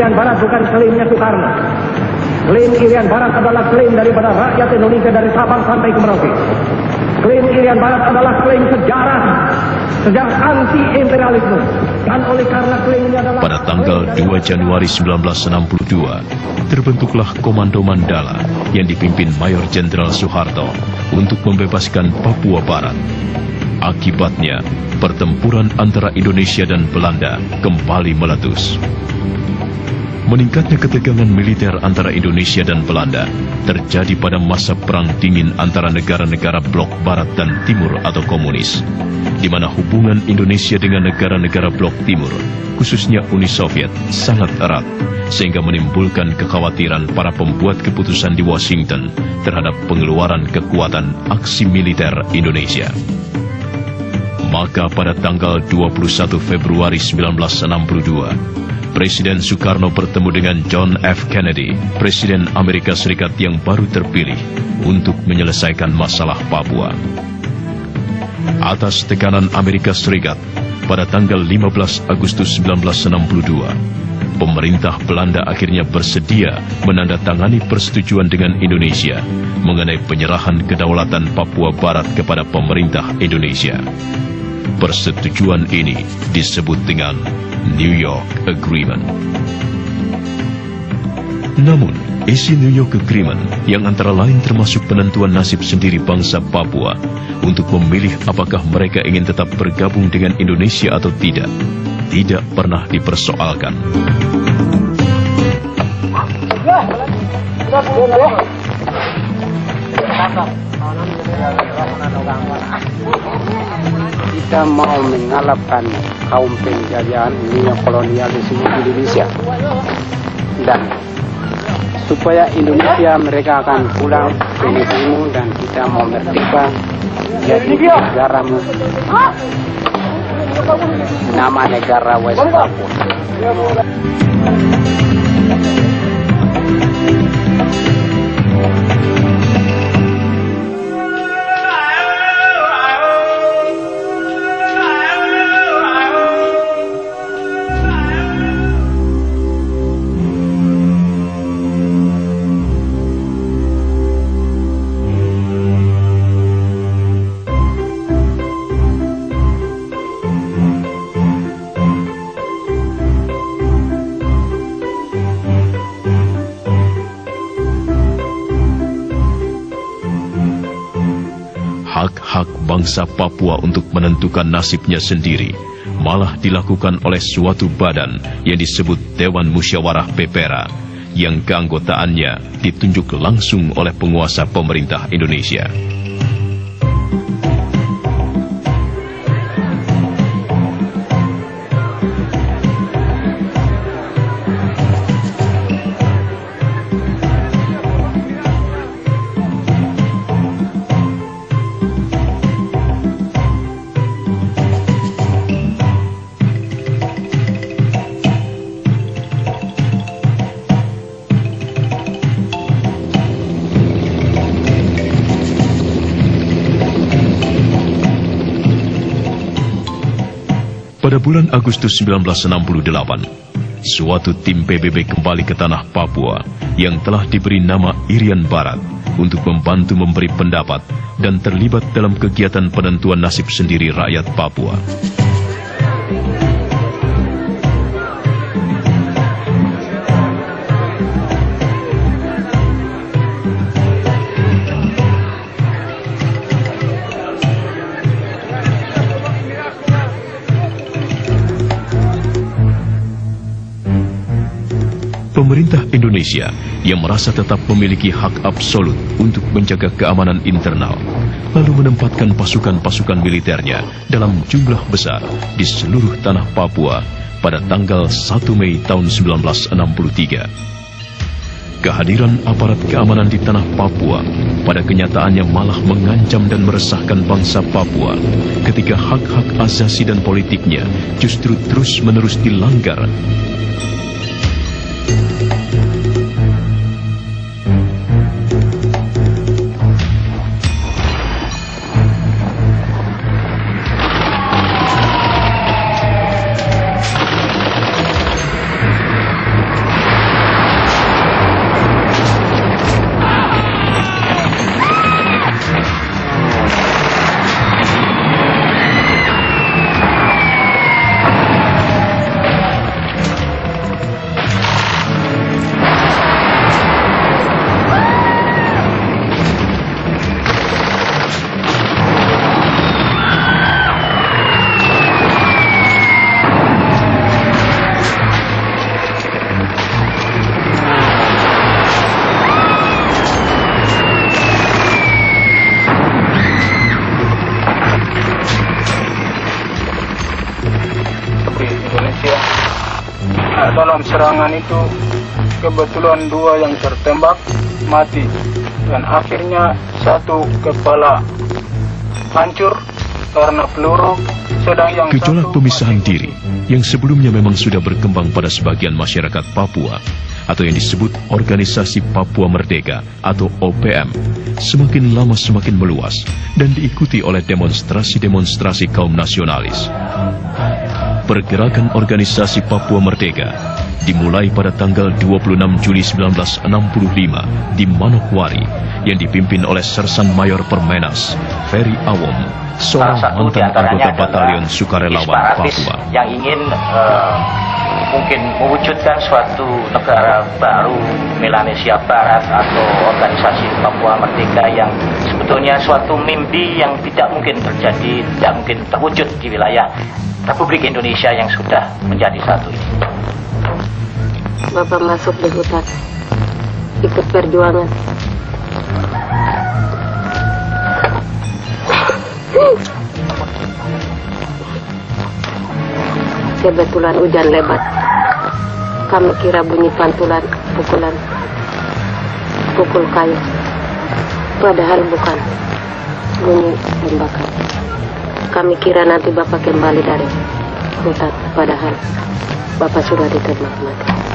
Irian Barat bukan klaimnya Soekarno. Klaim Irian Barat adalah klaim daripada rakyat Indonesia dari Sabang sampai ke Merauke. Klaim Irian Barat adalah klaim sejarah, sejarah anti-imperialisme. Dan oleh karena klaimnya adalah... Pada tanggal 2 Januari 1962, terbentuklah Komando Mandala yang dipimpin Mayor Jenderal Soeharto untuk membebaskan Papua Barat. Akibatnya, pertempuran antara Indonesia dan Belanda kembali meletus. Meningkatnya ketegangan militer antara Indonesia dan Belanda terjadi pada masa Perang Dingin antara negara-negara blok Barat dan Timur atau komunis, di mana hubungan Indonesia dengan negara-negara blok Timur, khususnya Uni Soviet, sangat erat, sehingga menimbulkan kekhawatiran para pembuat keputusan di Washington terhadap pengeluaran kekuatan aksi militer Indonesia. Maka pada tanggal 21 Februari 1962, Presiden Soekarno bertemu dengan John F. Kennedy, Presiden Amerika Serikat yang baru terpilih, untuk menyelesaikan masalah Papua. Atas tekanan Amerika Serikat, pada tanggal 15 Agustus 1962, pemerintah Belanda akhirnya bersedia menandatangani persetujuan dengan Indonesia mengenai penyerahan kedaulatan Papua Barat kepada pemerintah Indonesia. Persetujuan ini disebut dengan New York Agreement. Namun, isi New York Agreement yang antara lain termasuk penentuan nasib sendiri bangsa Papua untuk memilih apakah mereka ingin tetap bergabung dengan Indonesia atau tidak, tidak pernah dipersoalkan. Kita mau mengalahkan kaum penjajahan dunia kolonial di seluruh Indonesia dan supaya Indonesia mereka akan pulang ke negerimu dan kita mau merdeka jadi negara nama negara West Papua. Bangsa Papua untuk menentukan nasibnya sendiri malah dilakukan oleh suatu badan yang disebut Dewan Musyawarah Pepera yang keanggotaannya ditunjuk langsung oleh penguasa pemerintah Indonesia. Pada bulan Agustus 1968, suatu tim PBB kembali ke tanah Papua yang telah diberi nama Irian Barat untuk membantu memberi pendapat dan terlibat dalam kegiatan penentuan nasib sendiri rakyat Papua. Pemerintah Indonesia yang merasa tetap memiliki hak absolut untuk menjaga keamanan internal, lalu menempatkan pasukan-pasukan militernya dalam jumlah besar di seluruh tanah Papua pada tanggal 1 Mei tahun 1963. Kehadiran aparat keamanan di tanah Papua pada kenyataannya malah mengancam dan meresahkan bangsa Papua ketika hak-hak asasi dan politiknya justru terus-menerus dilanggar dalam serangan itu kebetulan dua yang tertembak mati dan akhirnya satu kepala hancur karena peluru sedang yang Gejolak pemisahan mati. diri yang sebelumnya memang sudah berkembang pada sebagian masyarakat Papua atau yang disebut Organisasi Papua Merdeka atau OPM semakin lama semakin meluas dan diikuti oleh demonstrasi-demonstrasi kaum nasionalis. Pergerakan organisasi Papua Merdeka dimulai pada tanggal 26 Juli 1965 di Manokwari yang dipimpin oleh Sersan Mayor Permenas Ferry Awom, seorang mantan anggota Batalion Sukarelawan Papua. yang ingin eh, mungkin mewujudkan suatu negara baru Melanesia Barat atau organisasi Papua Merdeka yang sebetulnya suatu mimpi yang tidak mungkin terjadi, tidak mungkin terwujud di wilayah Republik Indonesia yang sudah menjadi satu ini. Bapak masuk di hutan ikut perjuangan. Kebetulan hujan lebat. Kami kira bunyi pantulan pukulan pukul kayu. Padahal bukan. Bunyi tembakan kami kira nanti bapak kembali dari hutan padahal bapak sudah ditembak mati